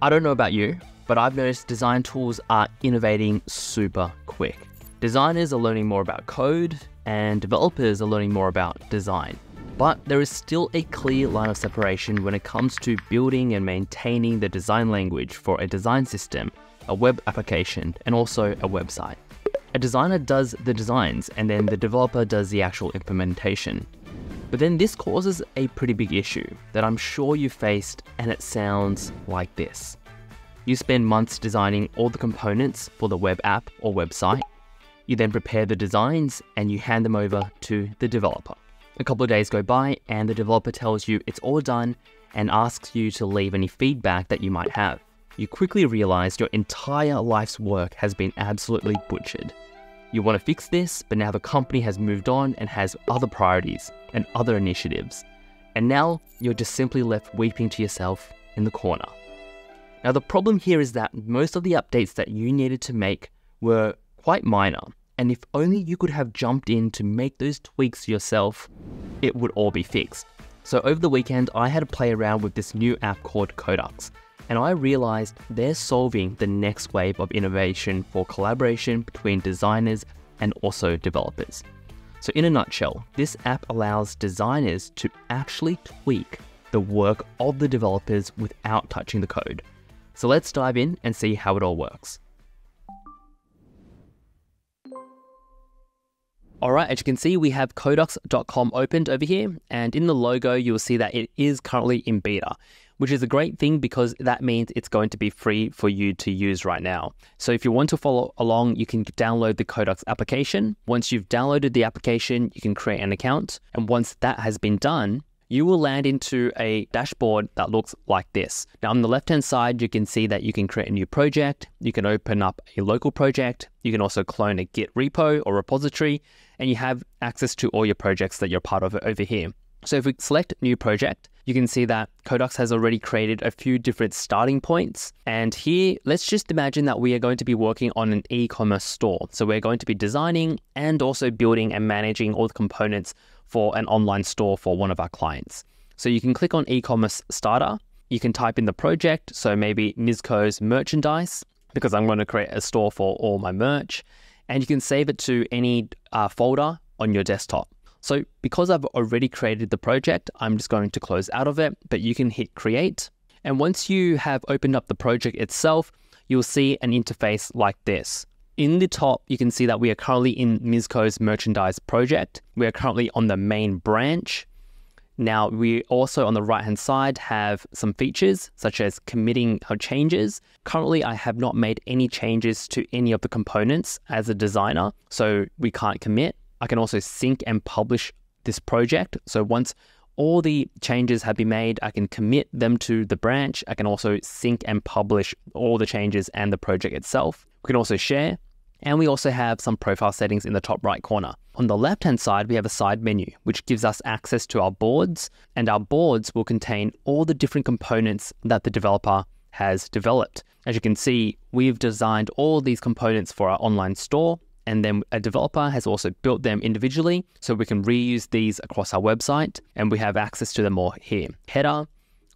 I don't know about you, but I've noticed design tools are innovating super quick. Designers are learning more about code, and developers are learning more about design. But there is still a clear line of separation when it comes to building and maintaining the design language for a design system, a web application, and also a website. A designer does the designs and then the developer does the actual implementation. But then this causes a pretty big issue that I'm sure you faced and it sounds like this. You spend months designing all the components for the web app or website. You then prepare the designs and you hand them over to the developer. A couple of days go by and the developer tells you it's all done and asks you to leave any feedback that you might have. You quickly realize your entire life's work has been absolutely butchered. You want to fix this, but now the company has moved on and has other priorities and other initiatives. And now you're just simply left weeping to yourself in the corner. Now, the problem here is that most of the updates that you needed to make were quite minor, and if only you could have jumped in to make those tweaks yourself, it would all be fixed. So, over the weekend, I had to play around with this new app called Codux, and I realized they're solving the next wave of innovation for collaboration between designers and also developers. So, in a nutshell, this app allows designers to actually tweak the work of the developers without touching the code. So, let's dive in and see how it all works. Alright, as you can see, we have Codux.com opened over here, and in the logo, you'll see that it is currently in beta which is a great thing because that means it's going to be free for you to use right now. So if you want to follow along, you can download the Codux application. Once you've downloaded the application, you can create an account. And once that has been done, you will land into a dashboard that looks like this. Now, on the left hand side, you can see that you can create a new project, you can open up a local project, you can also clone a Git repo or repository, and you have access to all your projects that you're part of over here. So, if we select new project, you can see that Codux has already created a few different starting points. And here, let's just imagine that we are going to be working on an e-commerce store. So we're going to be designing and also building and managing all the components for an online store for one of our clients. So you can click on e-commerce starter. You can type in the project. So maybe Mizko's merchandise, because I'm going to create a store for all my merch. And you can save it to any uh, folder on your desktop. So because I've already created the project, I'm just going to close out of it, but you can hit create. And once you have opened up the project itself, you'll see an interface like this. In the top, you can see that we are currently in Mizko's merchandise project. We are currently on the main branch. Now, we also on the right hand side have some features such as committing our changes. Currently, I have not made any changes to any of the components as a designer, so we can't commit. I can also sync and publish this project. So once all the changes have been made, I can commit them to the branch. I can also sync and publish all the changes and the project itself. We can also share. And we also have some profile settings in the top right corner. On the left hand side, we have a side menu, which gives us access to our boards. And our boards will contain all the different components that the developer has developed. As you can see, we've designed all these components for our online store and then a developer has also built them individually so we can reuse these across our website and we have access to them all here. Header,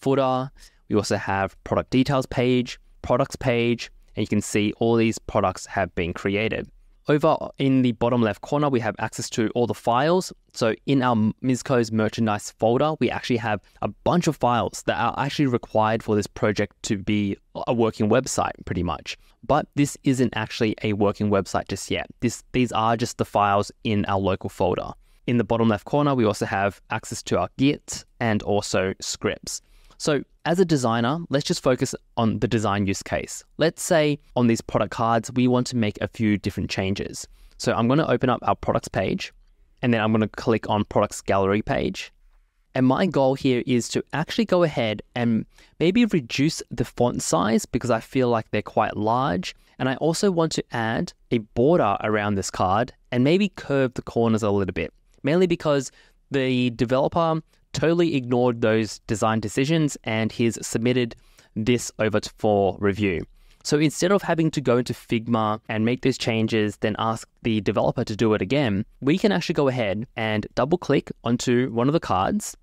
footer, we also have product details page, products page, and you can see all these products have been created. Over in the bottom left corner, we have access to all the files. So in our Mizko's merchandise folder, we actually have a bunch of files that are actually required for this project to be a working website, pretty much. But this isn't actually a working website just yet. This, these are just the files in our local folder. In the bottom left corner, we also have access to our Git and also scripts. So as a designer, let's just focus on the design use case. Let's say on these product cards, we want to make a few different changes. So I'm going to open up our products page and then I'm going to click on products gallery page. And my goal here is to actually go ahead and maybe reduce the font size because I feel like they're quite large. And I also want to add a border around this card and maybe curve the corners a little bit, mainly because the developer totally ignored those design decisions and he's submitted this over for review. So instead of having to go into Figma and make those changes, then ask the developer to do it again, we can actually go ahead and double click onto one of the cards.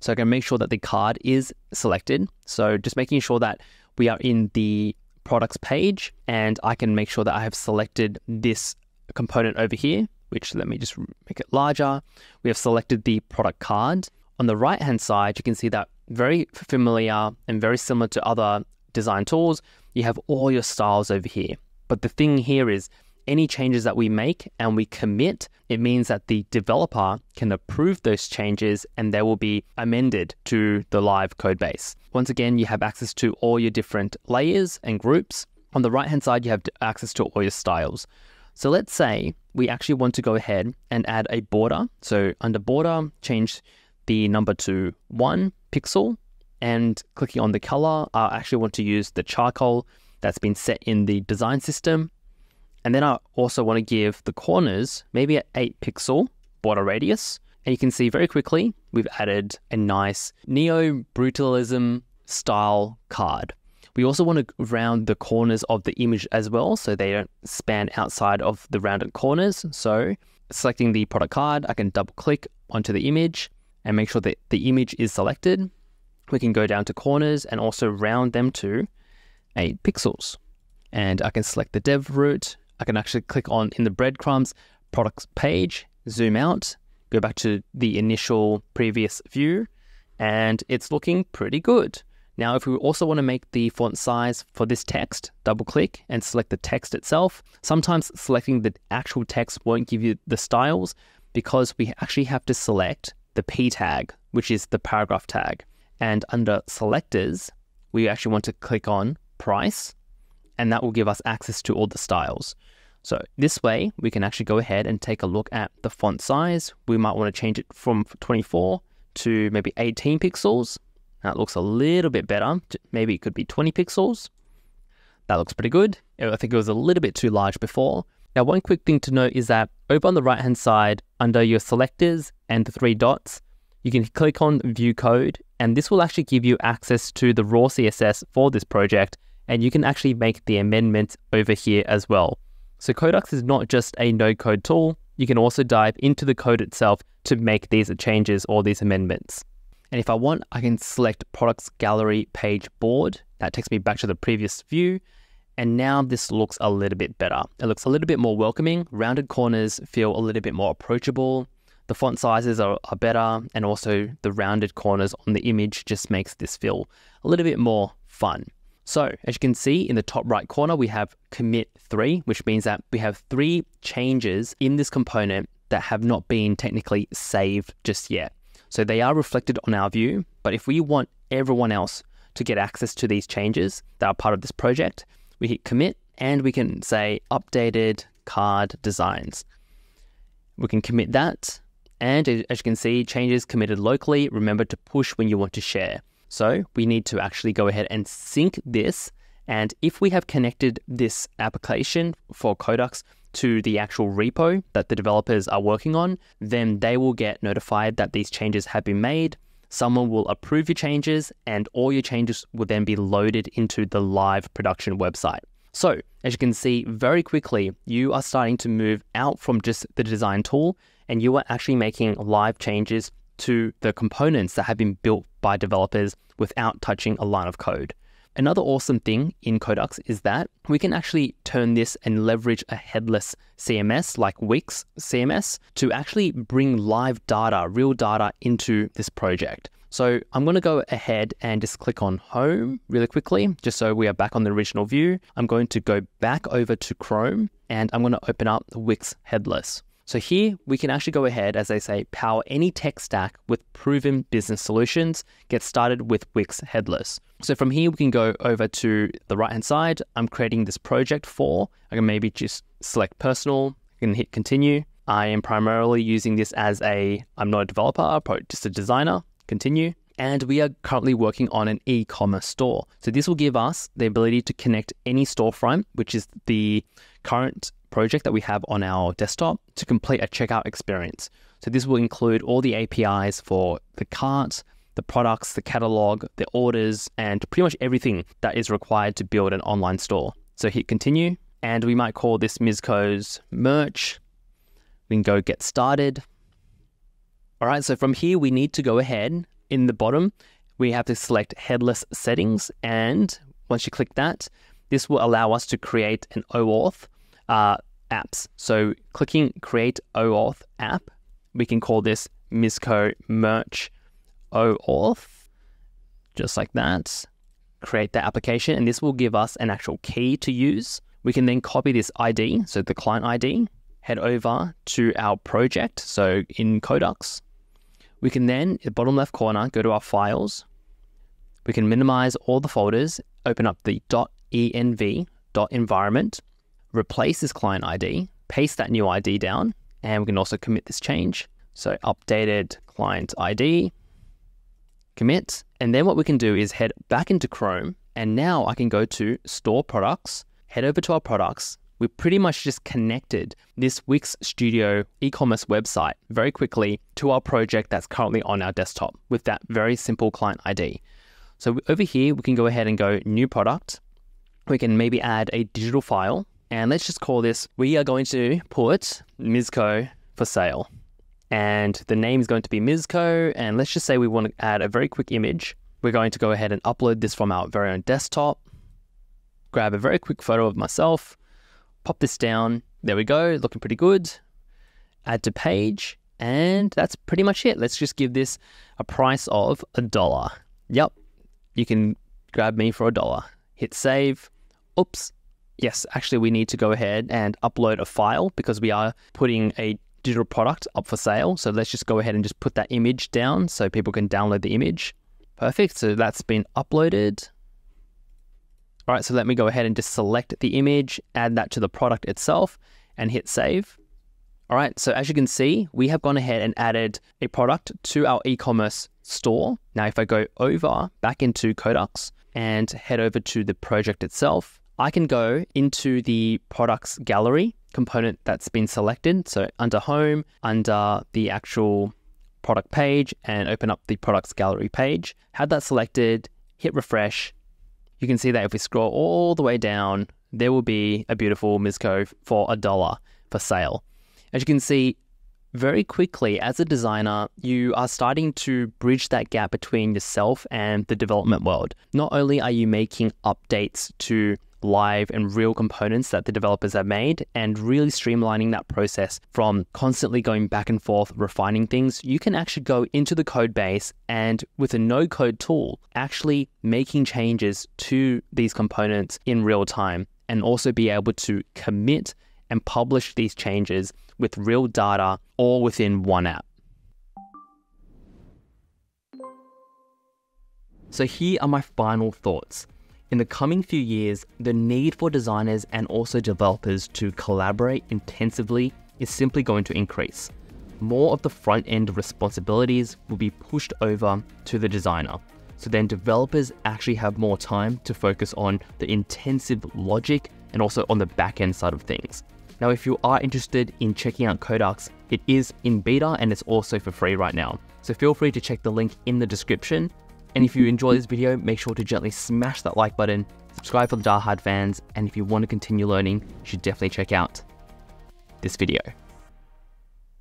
So I can make sure that the card is selected. So just making sure that we are in the products page and I can make sure that I have selected this component over here, which let me just make it larger. We have selected the product card. On the right hand side, you can see that very familiar and very similar to other design tools, you have all your styles over here. But the thing here is any changes that we make and we commit, it means that the developer can approve those changes and they will be amended to the live code base. Once again, you have access to all your different layers and groups. On the right hand side, you have access to all your styles. So let's say we actually want to go ahead and add a border. So under border, change the number to one pixel and clicking on the color, I actually want to use the charcoal that's been set in the design system. And then I also want to give the corners maybe an 8 pixel border radius. And you can see very quickly we've added a nice neo brutalism style card. We also want to round the corners of the image as well so they don't span outside of the rounded corners. So selecting the product card, I can double click onto the image and make sure that the image is selected. We can go down to corners and also round them to 8 pixels. And I can select the dev root. I can actually click on in the breadcrumbs products page, zoom out, go back to the initial previous view, and it's looking pretty good. Now, if we also want to make the font size for this text, double click and select the text itself. Sometimes selecting the actual text won't give you the styles because we actually have to select the p tag, which is the paragraph tag. And under selectors, we actually want to click on price, and that will give us access to all the styles. So this way, we can actually go ahead and take a look at the font size. We might want to change it from 24 to maybe 18 pixels. That looks a little bit better. Maybe it could be 20 pixels. That looks pretty good. I think it was a little bit too large before. Now, one quick thing to note is that over on the right hand side, under your selectors and the three dots, you can click on view code, and this will actually give you access to the raw CSS for this project, and you can actually make the amendments over here as well. So Codux is not just a no code tool, you can also dive into the code itself to make these changes or these amendments. And if I want, I can select products gallery page board. That takes me back to the previous view. And now this looks a little bit better. It looks a little bit more welcoming. Rounded corners feel a little bit more approachable. The font sizes are, are better, and also the rounded corners on the image just makes this feel a little bit more fun. So as you can see in the top right corner, we have commit three, which means that we have three changes in this component that have not been technically saved just yet. So they are reflected on our view, but if we want everyone else to get access to these changes that are part of this project, we hit commit and we can say updated card designs. We can commit that and as you can see, changes committed locally, remember to push when you want to share. So we need to actually go ahead and sync this. And if we have connected this application for Codux to the actual repo that the developers are working on, then they will get notified that these changes have been made. Someone will approve your changes, and all your changes will then be loaded into the live production website. So, as you can see very quickly, you are starting to move out from just the design tool and you are actually making live changes to the components that have been built by developers without touching a line of code. Another awesome thing in Codux is that we can actually turn this and leverage a headless CMS like Wix CMS to actually bring live data, real data into this project. So I'm going to go ahead and just click on home really quickly, just so we are back on the original view. I'm going to go back over to Chrome and I'm going to open up the Wix headless. So here we can actually go ahead, as they say, power any tech stack with proven business solutions. Get started with Wix Headless. So from here we can go over to the right hand side. I'm creating this project for. I can maybe just select personal. I can hit continue. I am primarily using this as a. I'm not a developer, just a designer. Continue. And we are currently working on an e commerce store. So, this will give us the ability to connect any storefront, which is the current project that we have on our desktop to complete a checkout experience. So this will include all the APIs for the cart, the products, the catalog, the orders, and pretty much everything that is required to build an online store. So hit continue, and we might call this Mizko's merch. We can go get started. All right, so from here, we need to go ahead in the bottom. We have to select headless settings and Once you click that, this will allow us to create an OAuth uh, apps. So clicking create OAuth app, we can call this Mizko Merch OAuth, just like that. Create that application, and this will give us an actual key to use. We can then copy this ID, so the client ID, head over to our project, so in Codux. We can then, the bottom left corner, go to our files. We can minimize all the folders, open up the .env, .environment, replace this client ID, paste that new ID down, and we can also commit this change. So updated client ID, commit. And then what we can do is head back into Chrome. And now I can go to store products, head over to our products. We pretty much just connected this Wix Studio e-commerce website very quickly to our project that's currently on our desktop with that very simple client ID. So over here, we can go ahead and go new product. We can maybe add a digital file and let's just call this, we are going to put Mizko for sale and the name is going to be Mizko. And let's just say we want to add a very quick image. We're going to go ahead and upload this from our very own desktop, grab a very quick photo of myself, pop this down. There we go, looking pretty good. Add to page, and that's pretty much it. Let's just give this a price of a dollar. Yep, you can grab me for a dollar. Hit save. Oops. Yes, actually, we need to go ahead and upload a file because we are putting a digital product up for sale. So let's just go ahead and just put that image down so people can download the image. Perfect. So that's been uploaded. All right, so let me go ahead and just select the image, add that to the product itself, and hit save. All right, so as you can see, we have gone ahead and added a product to our e-commerce store. Now, if I go over back into Codux and head over to the project itself, I can go into the products gallery component that's been selected. So under home, under the actual product page and open up the products gallery page. Have that selected, hit refresh. You can see that if we scroll all the way down, there will be a beautiful Mizko for a dollar for sale. As you can see, very quickly as a designer, you are starting to bridge that gap between yourself and the development world. Not only are you making updates to live and real components that the developers have made and really streamlining that process from constantly going back and forth refining things. You can actually go into the code base and with a no code tool actually making changes to these components in real time and also be able to commit and publish these changes with real data all within one app. So here are my final thoughts in the coming few years, the need for designers and also developers to collaborate intensively is simply going to increase. More of the front end responsibilities will be pushed over to the designer. So then developers actually have more time to focus on the intensive logic and also on the back end side of things. Now, if you are interested in checking out Codux, it is in beta and it's also for free right now. So feel free to check the link in the description and if you enjoy this video, make sure to gently smash that like button, subscribe for the Die Hard fans, and if you want to continue learning, you should definitely check out this video.